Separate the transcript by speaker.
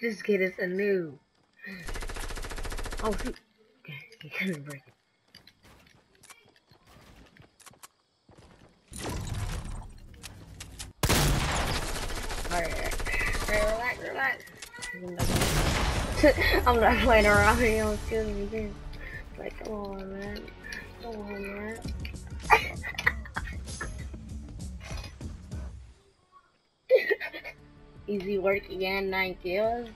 Speaker 1: this kid is a noob. Oh shoot. Okay, he couldn't break it. Alright, alright, relax, relax. I'm not playing around here, I'm shooting again. Like, come on, man. Easy work again, nine kills.